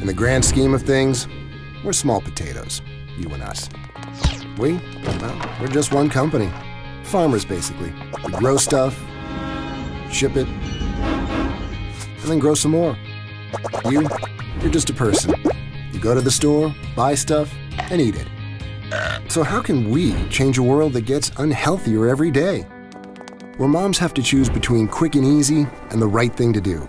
In the grand scheme of things, we're small potatoes, you and us. We, well, we're just one company. Farmers, basically. We grow stuff, ship it, and then grow some more. You, you're just a person. You go to the store, buy stuff, and eat it. So how can we change a world that gets unhealthier every day? Where moms have to choose between quick and easy and the right thing to do.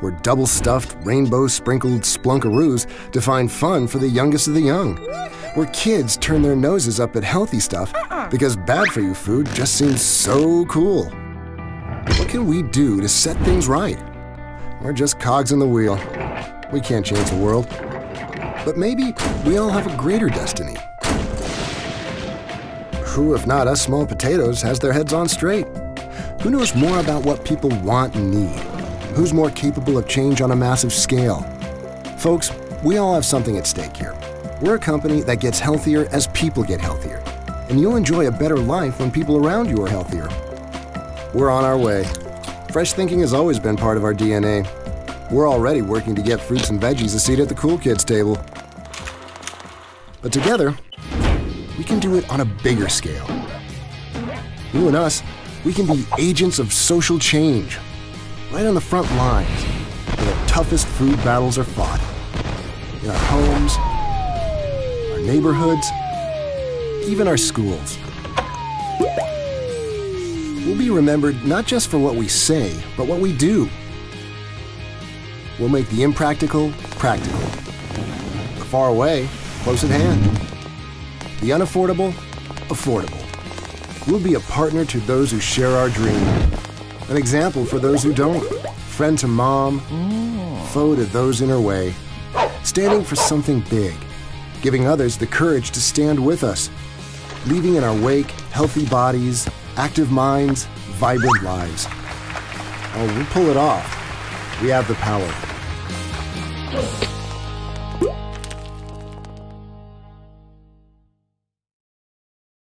Where double-stuffed, rainbow-sprinkled splunkaroos define fun for the youngest of the young. Where kids turn their noses up at healthy stuff because bad-for-you food just seems so cool. What can we do to set things right? We're just cogs in the wheel. We can't change the world. But maybe we all have a greater destiny. Who, if not us small potatoes, has their heads on straight? Who knows more about what people want and need? Who's more capable of change on a massive scale? Folks, we all have something at stake here. We're a company that gets healthier as people get healthier. And you'll enjoy a better life when people around you are healthier. We're on our way. Fresh thinking has always been part of our DNA. We're already working to get fruits and veggies a seat at the cool kids table. But together, we can do it on a bigger scale. You and us, we can be agents of social change, right on the front lines, where the toughest food battles are fought. In our homes, our neighborhoods, even our schools. We'll be remembered not just for what we say, but what we do. We'll make the impractical practical. The far away, close at hand. The unaffordable, affordable. We'll be a partner to those who share our dream. An example for those who don't. Friend to mom, foe to those in her way. Standing for something big. Giving others the courage to stand with us. Leaving in our wake healthy bodies, active minds, vibrant lives. Oh, we'll pull it off. We have the power.